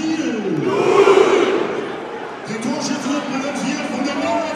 Spiel. Die Torschütze wird präsentiert von der Mauer